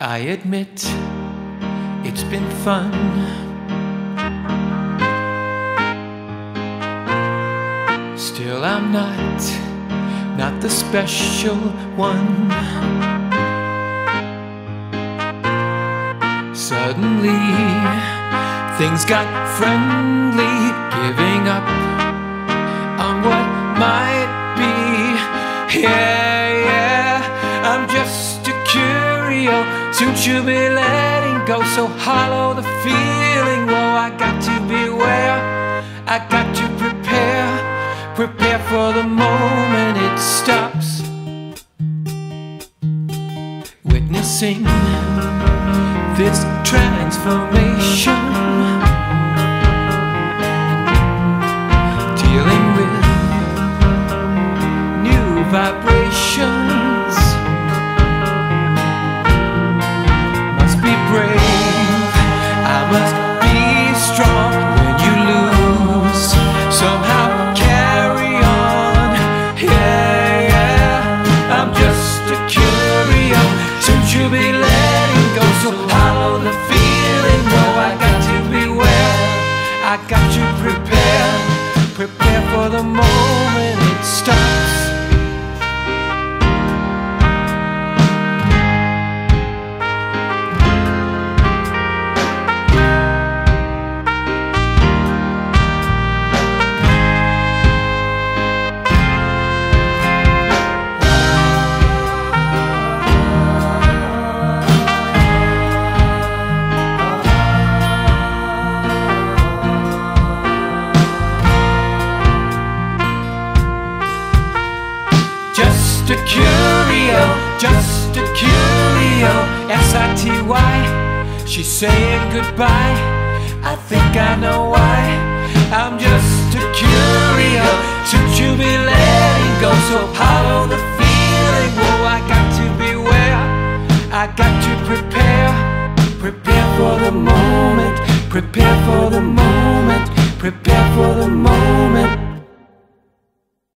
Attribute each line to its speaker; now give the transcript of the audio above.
Speaker 1: I admit it's been fun. Still, I'm not, not the special one. Suddenly, things got friendly, giving up on what might be. Yeah, curio. Soon she'll be letting go, so hollow the feeling. Whoa, I got to beware, I got to prepare, prepare for the moment it stops. Witnessing this transformation, the moment it stops. Just a curio, just a curio, S-I-T-Y. She's saying goodbye. I think I know why. I'm just a curio. Should you be letting go? So hollow the feeling. Oh, I got to beware. I got to prepare. Prepare for the moment. Prepare for the moment. Prepare for the moment.